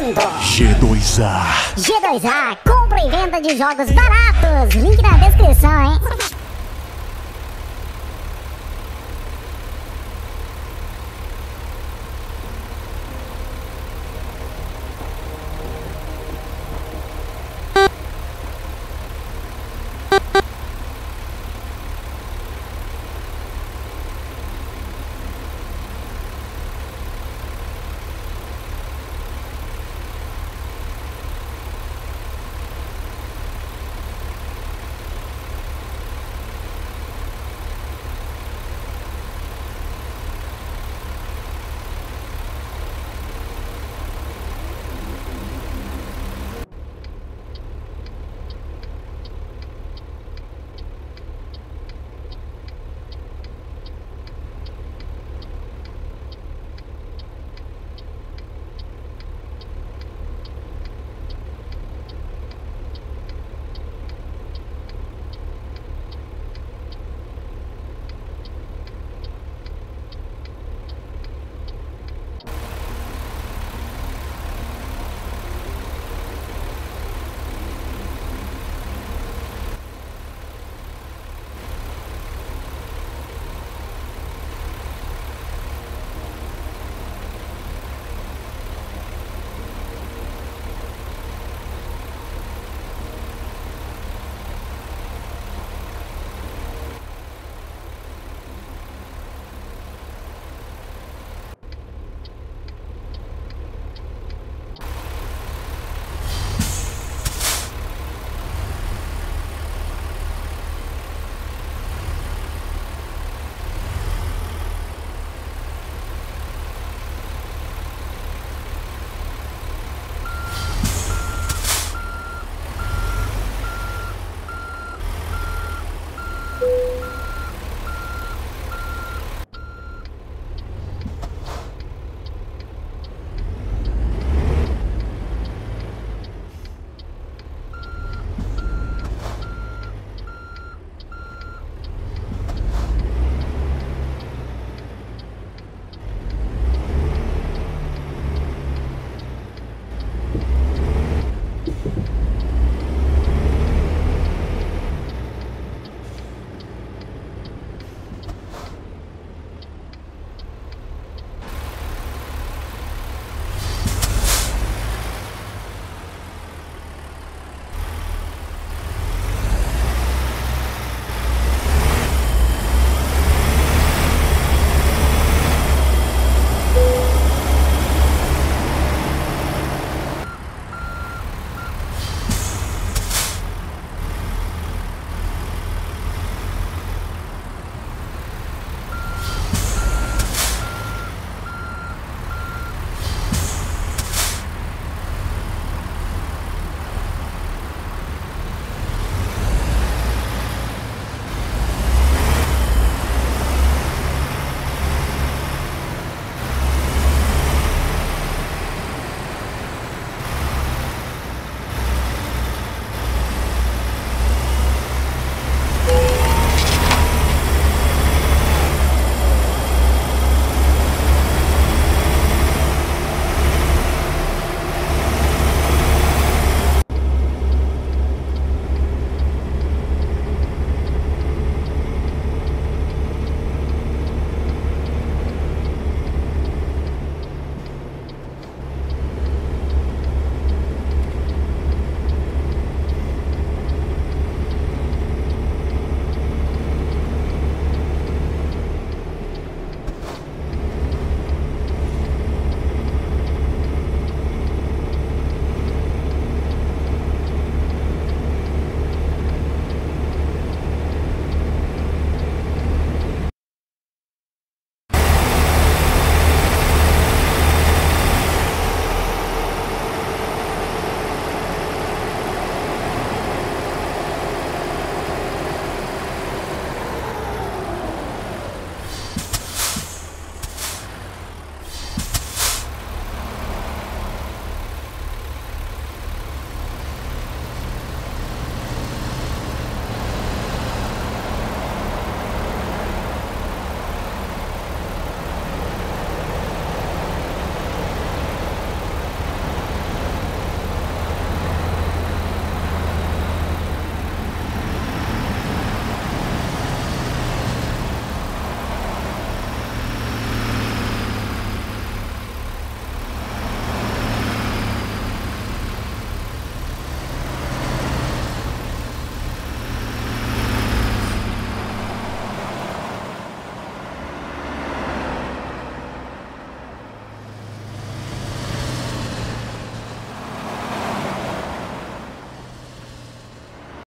G2A. G2A, compra e venda de jogos baratos. Link na descrição, hein?